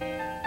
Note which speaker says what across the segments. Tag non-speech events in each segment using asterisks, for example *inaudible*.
Speaker 1: You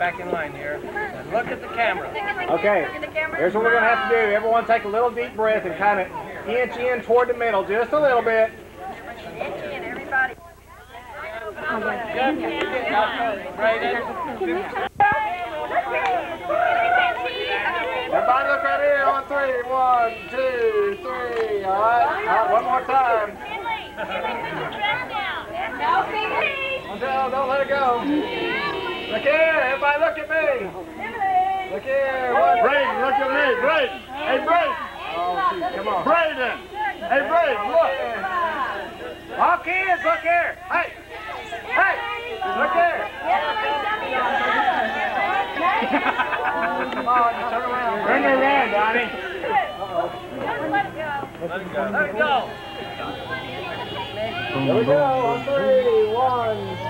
Speaker 2: back in line here and look at the camera.
Speaker 3: Okay, here's what we're going to have to do. Everyone take a little deep breath and kind of inch in toward the middle just a little bit. Inch in, everybody. Everybody look at here on three. One, two, three. All right, All right one more time. No, don't let it go. Look here, everybody look at me. Look here.
Speaker 4: Brayden. Look at me. Brayden. Hey, Brayden.
Speaker 3: Oh, come on.
Speaker 4: Brayden.
Speaker 3: Hey, Brayden, look. All kids, look here. Hey. Hey. Look here. come on, turn around. Turn around, Donnie. Uh-oh.
Speaker 5: Let it go. Let it go.
Speaker 3: Let it go. Here we go. On three, one,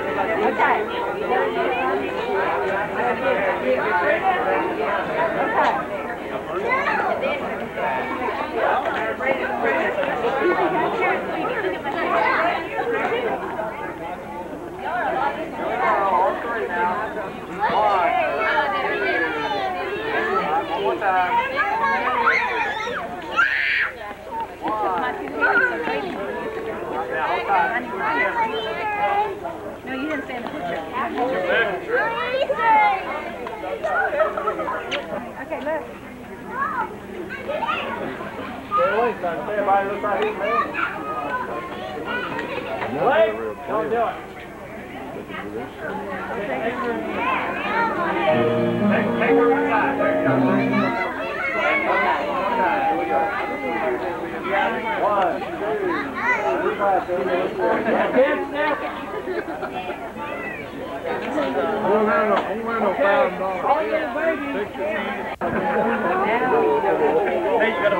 Speaker 3: One. More.
Speaker 6: No, you didn't stand the picture. Okay, look.
Speaker 3: Stay away, the side don't do it. Take,
Speaker 5: Hey, you gotta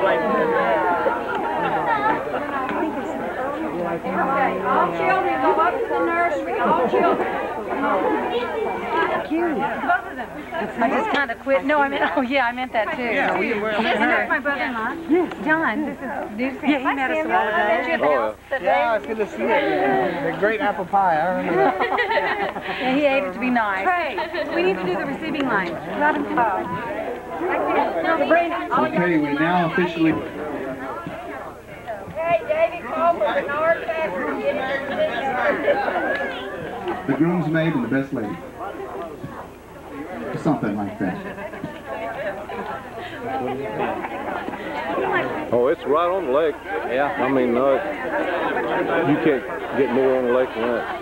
Speaker 6: Okay, all children go up to the nursery, all children. Cute. Both of them. I just kind of quit. No, I meant, oh yeah, I meant that too.
Speaker 5: Yeah, we were
Speaker 6: Isn't that my brother-in-law? Yes. John, this is new Yeah, he met us a while ago.
Speaker 3: Yeah, it's good to see you again. The great apple pie, I remember *laughs* that.
Speaker 6: Yeah, he ate it to be nice. Trey, we need to do the receiving line. Let him come. No, oh. Brandon.
Speaker 7: Okay, we now officially,
Speaker 6: Hey, Davy Culver, Bernard Packer,
Speaker 7: the groom's maid and the best lady. Something like that.
Speaker 8: Oh, it's right on the lake. Yeah. I mean, you can't get more on the lake than that.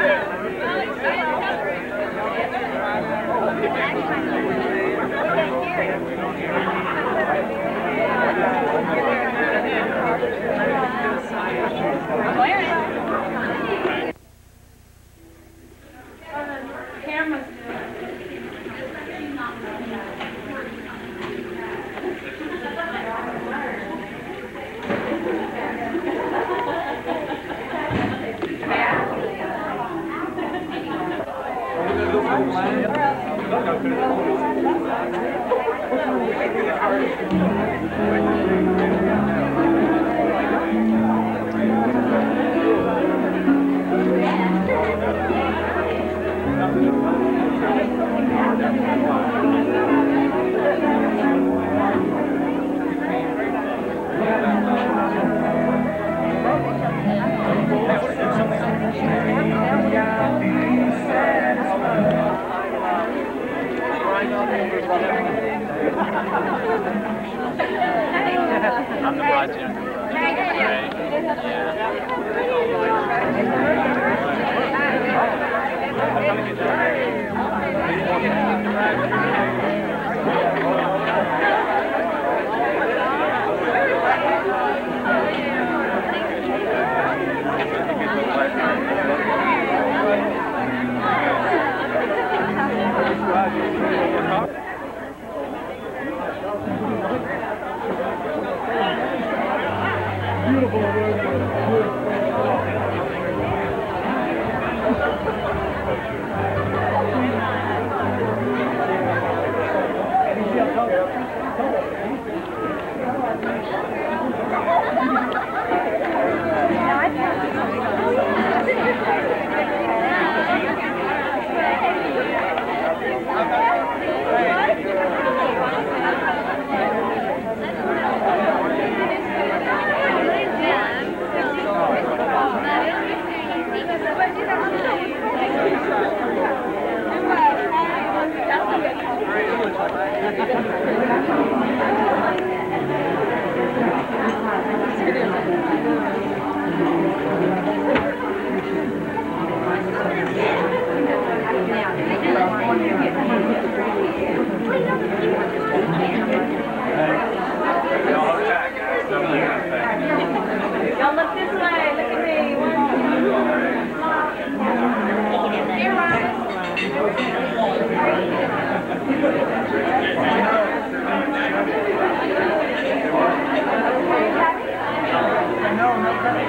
Speaker 2: Very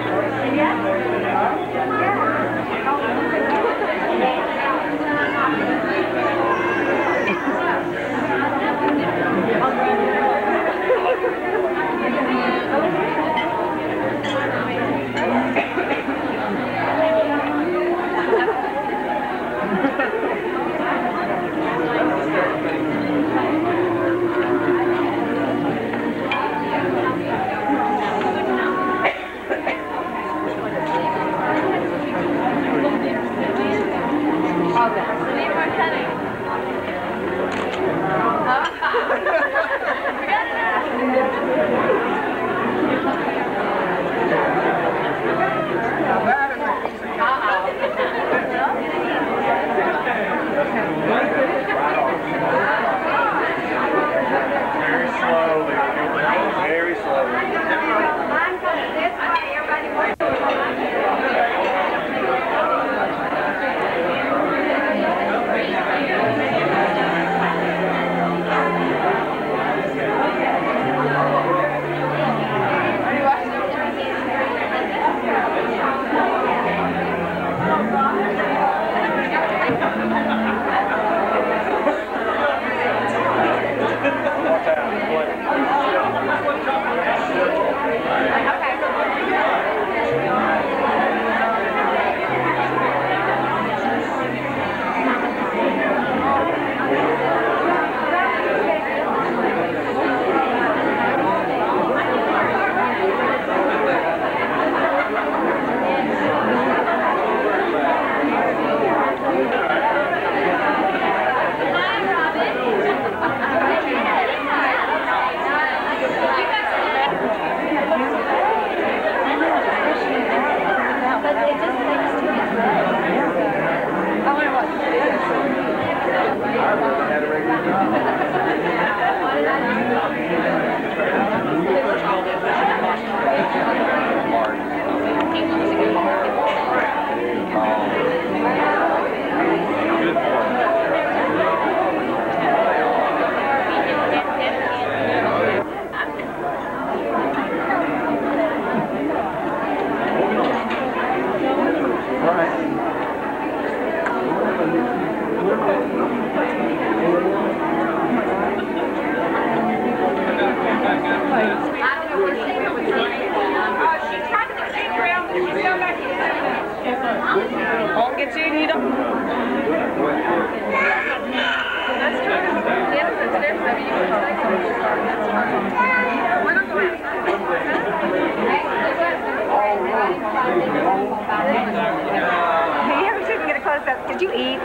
Speaker 3: Did you eat?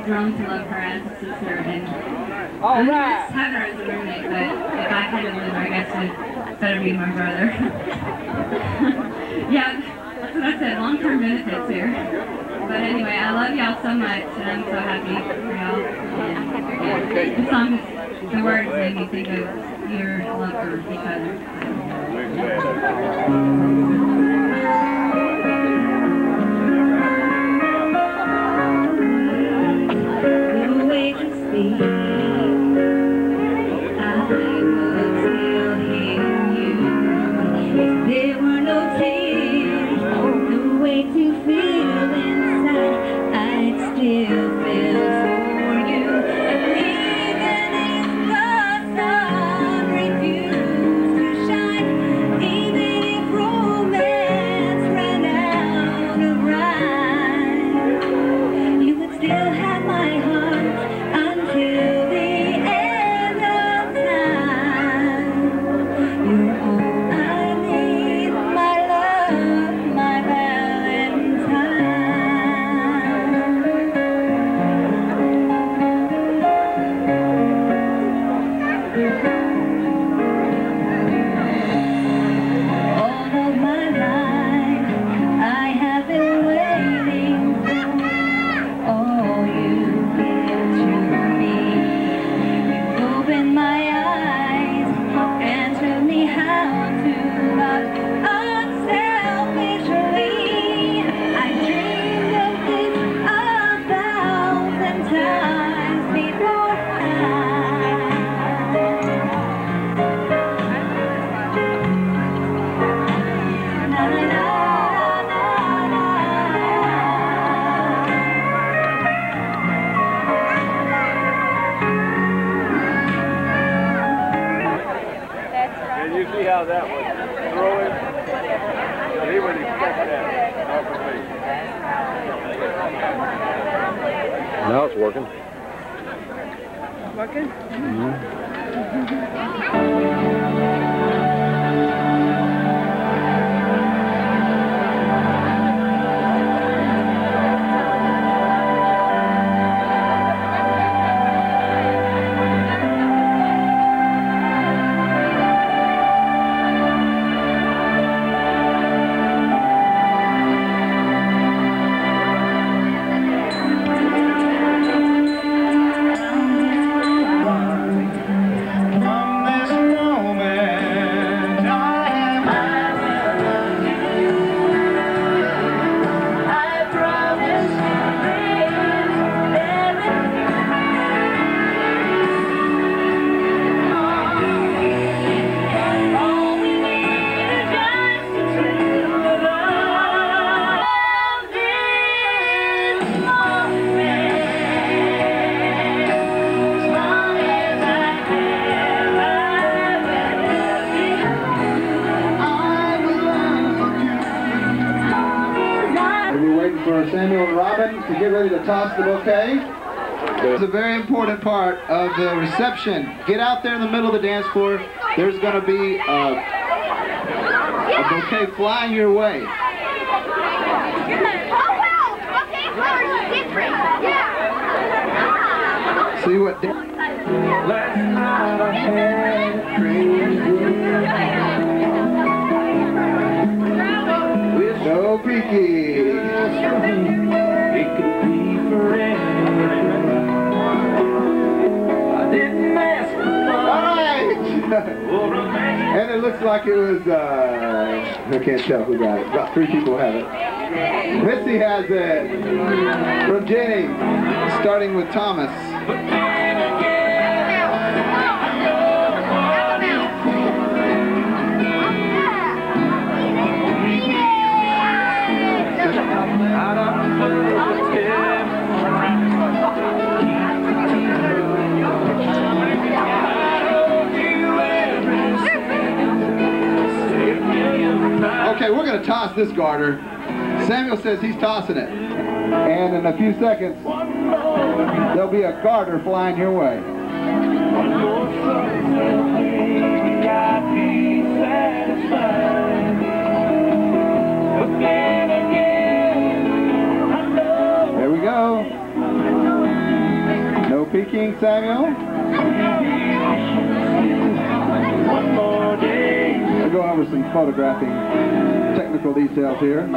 Speaker 9: I've grown to love her as a sister, and I right. Just have her as a roommate, but if I had to live, I guess it better be my brother. *laughs* yeah, that's what I said, long-term benefits here. But anyway, I love y'all so much, and I'm so happy for y'all. The song, the words made me think of your love for each other.
Speaker 10: Of
Speaker 7: reception. Get out there in the middle of the dance floor. There's going to be a, a bouquet flying your way. See what.
Speaker 11: Last night I had a crazy
Speaker 7: No peeking. Looks like it was, uh, I can't tell who got it. About three people have it. Missy has it from Jenny, starting with Thomas. Okay, we're going to toss this garter. Samuel says he's tossing it. And in a few seconds, there'll be a garter flying your way. There we go. No peeking, Samuel. We'll go over some photographing technical details here.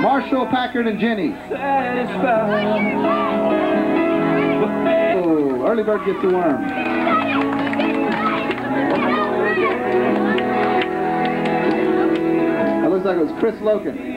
Speaker 7: Marshall, Packard, and Jenny. Oh, early bird gets the worm. That looks like it was Chris Loken.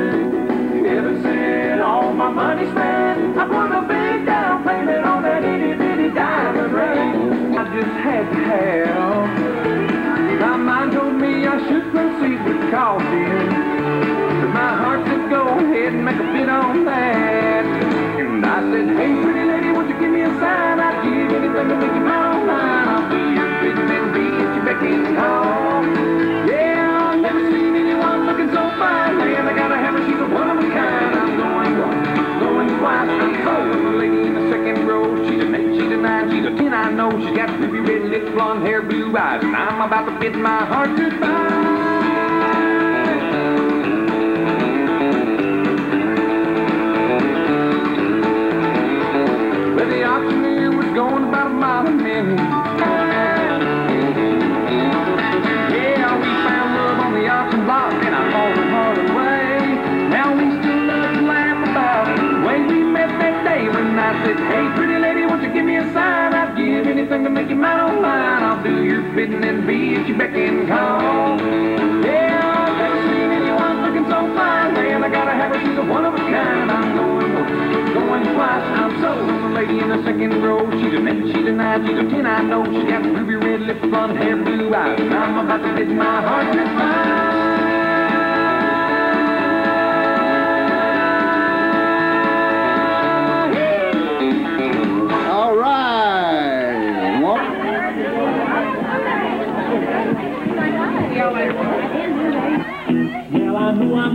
Speaker 11: had to have. My mind told me I should proceed with caution. But my heart said go ahead and make a bid on that. And I said, hey pretty lady, won't you give me a sign? I'd give anything to make you mine. I'll do your bidding and be at your beck and call. Yeah, I've never seen anyone looking so fine. Man, I gotta have her, she's a one of a kind. Twice. I'm sold. The lady in the second row, she's an eight, she's a nine, she's a ten. I know she's got ruby red lips, blonde hair, blue eyes, and I'm about to bid my heart goodbye. An she's a ten. I know she's got ruby red lips, blonde hair, blue eyes. And I'm about to bid my heart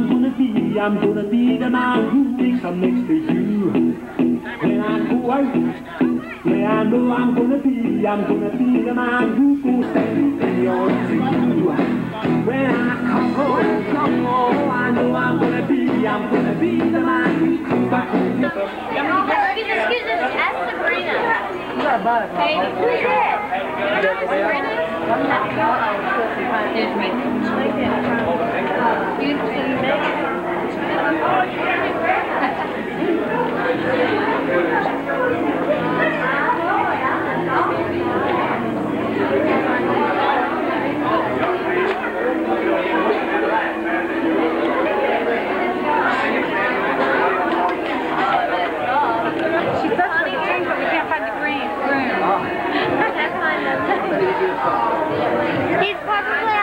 Speaker 11: gonna be, I'm gonna be the man who thinks I'm next to you. When I go out, know I'm gonna be, I'm gonna be the man who goes stand in your shoe. When I come home, come home, I know I'm gonna be, I'm gonna be the man who comes back home.
Speaker 12: Excuse us, ask Sabrina. Hey, who's it? Sabrina? There's me.
Speaker 7: He's probably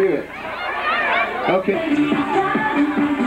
Speaker 7: spirit. Okay.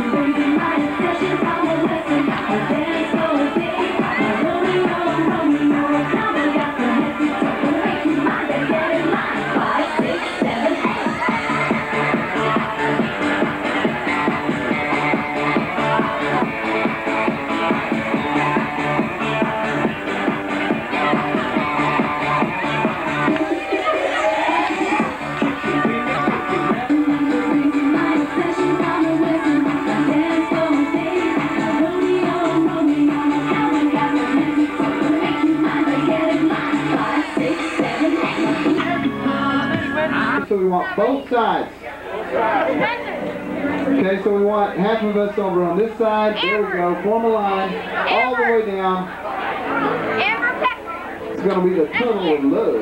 Speaker 7: Both sides. Okay, so we want half of us over on this side. There we go. Form a line all the way down. It's going to be the tunnel of love.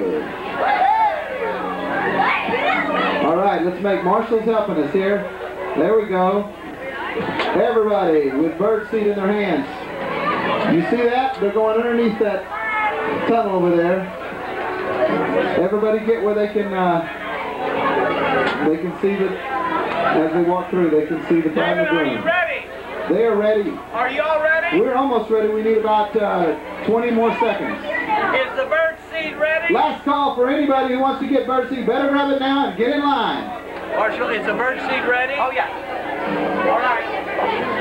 Speaker 7: All right, let's make Marshall's helping us here. There we go. Everybody with bird seed in their hands. You see that? They're going underneath that tunnel over there. Everybody get where they can uh, they can see the as they walk through. They can see the bride and
Speaker 2: David, are you ready?
Speaker 7: They are ready.
Speaker 2: Are you all ready?
Speaker 7: We're almost ready. We need about uh, 20 more seconds.
Speaker 2: Is the bird seed ready?
Speaker 7: Last call for anybody who wants to get bird seed. Better grab it now and get in line.
Speaker 2: Marshall, is the bird seed ready? Oh, yeah. All right.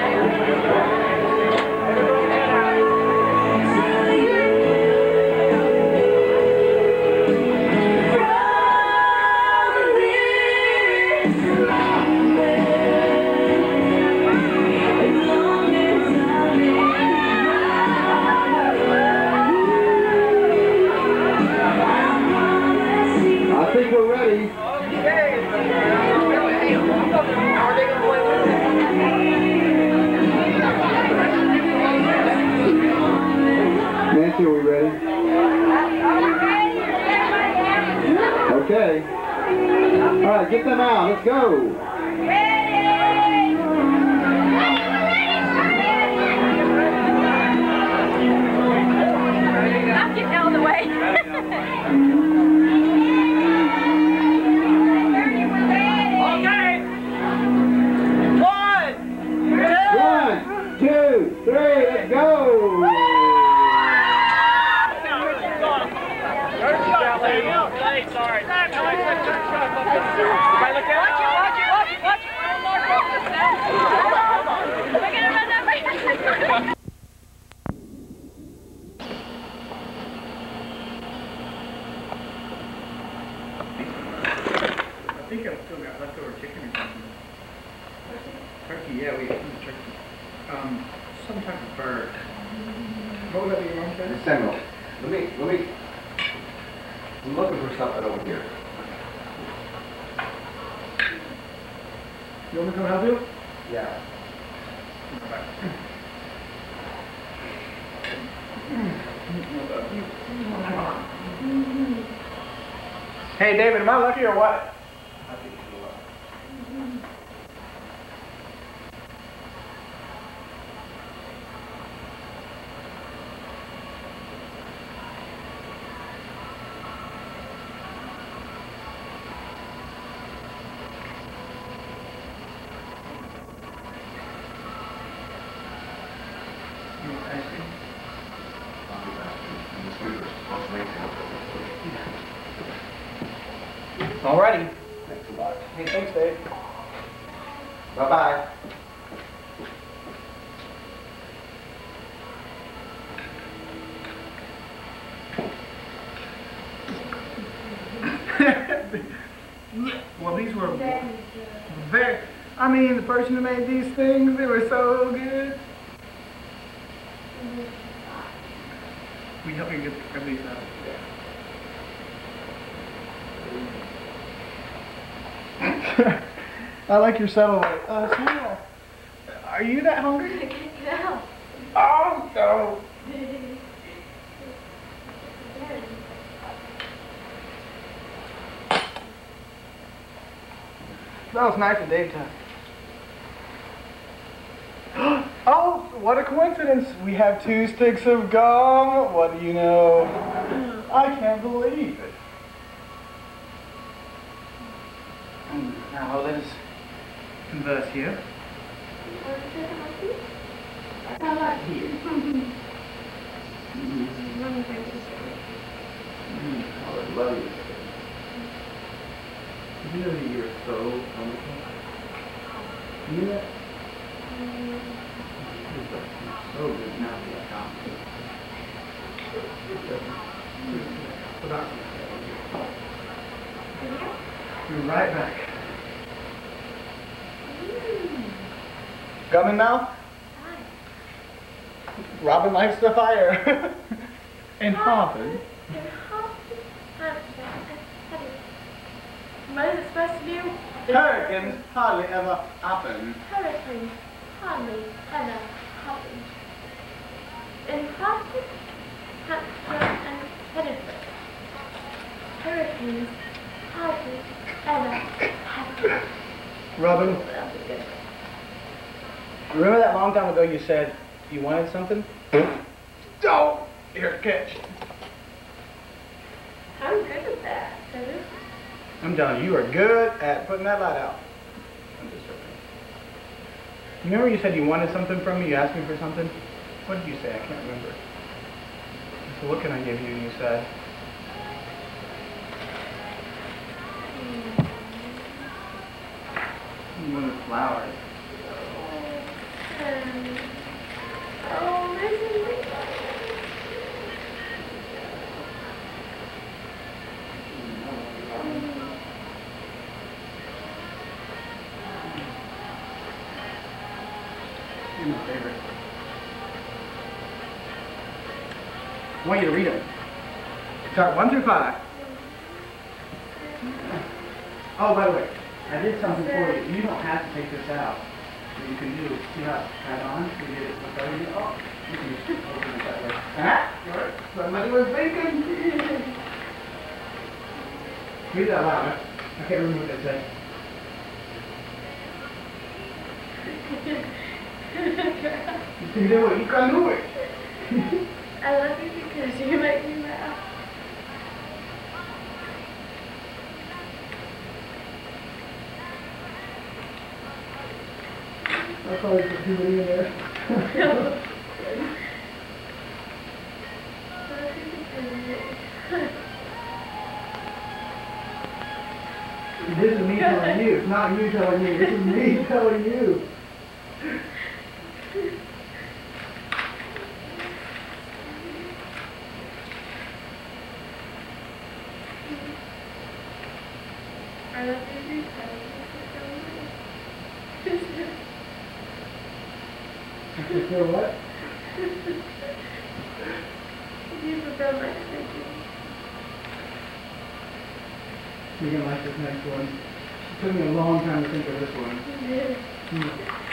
Speaker 7: Get them out. Let's go.
Speaker 13: I'm getting out of the way. *laughs*
Speaker 14: What would that be, Mom?
Speaker 15: Samuel, let me, let me, I'm looking for something over here.
Speaker 14: You want me to come help you?
Speaker 15: Yeah. *clears throat*
Speaker 14: Hey, David, am I lucky or what?
Speaker 15: Alrighty.
Speaker 14: Thanks a lot. Hey, thanks, Dave.
Speaker 15: Bye-bye. *laughs*
Speaker 14: well, these were very, I mean, the person who made these things, they were so good. I like your subtle. Uh, Samuel, are you that hungry? *laughs*
Speaker 13: No.
Speaker 14: Oh no! That was nice and daytime. *gasps* Oh, what a coincidence. We have two sticks of gum. What do you know? *clears throat* I can't believe it. And Now let us converse here. Here. Mm, I love you. You know you're so wonderful. You know that? So, good now that compliment. Without You're right back. Gum in mouth? Robin likes the fire. and hopping.
Speaker 13: What is it supposed to do?
Speaker 14: Hurricanes hardly ever happen.
Speaker 13: Hurricanes hardly ever happen. In Hartford, Hampshire, and Connecticut, hurricanes hardly ever happen.
Speaker 14: Robin, remember that long time ago you said you wanted something? Don't! Here, catch.
Speaker 13: I'm good at that, Dennis.
Speaker 14: I'm telling you, you are good at putting that light out. I'm just joking. Remember you said you wanted something from me? You asked me for something? What did you say? I can't remember. So what can I give you? And you said, hmm. you wanted flowers. Favorite. I want you to read them. Start one through five. Oh, by the way, I did something for you. You don't have to take this out. What you can do is see how it's on. It you oh, you can just open it that way. Uh-huh. *laughs* Huh? Somebody was thinking. Read that loud. I can't remember what they said. *laughs* You can do it. You can do it.
Speaker 13: I love you because you make me laugh.
Speaker 14: I'll probably put too in there. This is me telling you. Not you telling me. This is me telling you.
Speaker 13: I love you because
Speaker 14: You feel what?
Speaker 13: you fulfill my thinking.
Speaker 14: You're gonna like this next one. It took me a long time to think of this one. *laughs* Hmm.